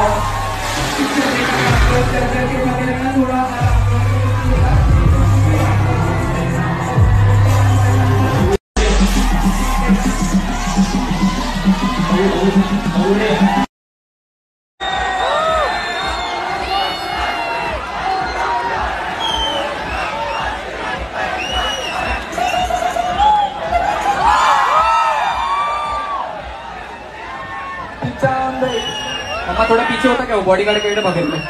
थोड़ा पीछे होता क्या बॉडी गार्ड के बगल में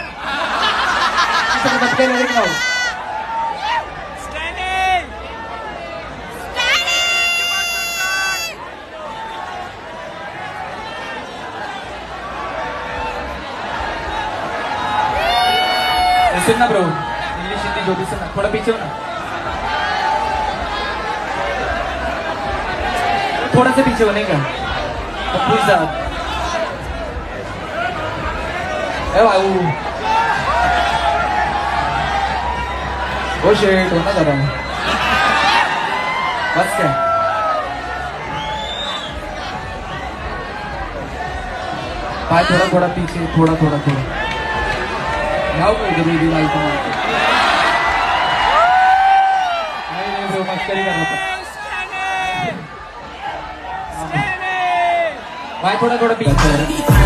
पीछे सुनना ब्रो इंग्लिश हिंदी जो भी सुनना थोड़ा पीछे हो ना थोड़ा सा पीछे होने का। प्लीज़ साहब ए भाऊ ओ शेट होना जरा बस क्या भाई थोड़ा थोड़ा पीछे थोड़ा थोड़ा थोड़ा। जाओ कोई जब भाई तुम नहीं नहीं ब्रो मस्करी कर रहा था। भाई थोड़ा थोड़ा पीछे।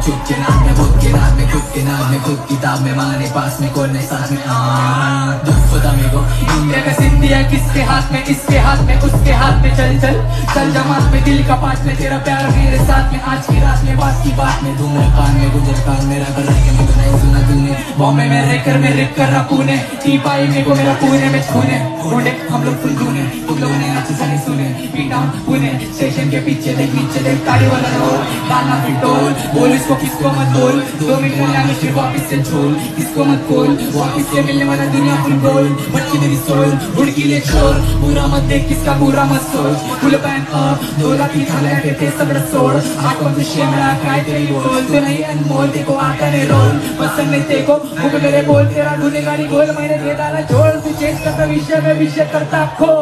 चुप के नाम में खुद के नाम में खुद के नाम में खुद किताब में माने पास में कौन है साथ में? हाँ, पता मेरे को दुनिया का सिंधी है किसके हाथ में इसके हाथ में उसके हाथ में? चल चल चल जमात में दिल का पास में तेरा प्यार मेरे साथ में। आज की रात में बात की बात में धूम कान में गुजर कान मेरा कर रही है मुझे नहीं सुना तूने। बॉम्बे में रहकर मैं रिक कर रहा पुणे टी पाई मेरे को मेरा पुणे में छूने। ढूंढे हम लोग फुल ढूंढे तुम लोगों ने अच्छे से नहीं सुने। पीटा पुणे स्टेशन के पीछे देख नीचे देख गाड़ी वाला रोल गाना फिटोल बोल इसको किसको मत बोल। दो मिनट में आगे फिर वापिस से छोड़ किसको मत बोल। वापिस से मिलने वाला दुनिया फुल गोल बच्ची मेरी सोल। उड़की ले छोड़ बुरा मत देख किसका बुरा मत सोच। फुल पैन अप दो लाख की थाले के थे, सब रसोड़ आँखों से शेमरा काय तेरी बोल। तो नहीं अनमोल, देखो आता ने रोल। पसंद नहीं देखो भूख मेरे बोल। तेरा गाड़ी गोल मैंने दे डाला छोड़ तू चेंज करता विषय, में विषय करता खो।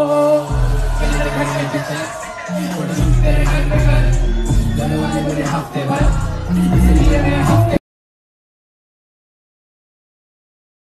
घर के तेरे घर पे घर। भर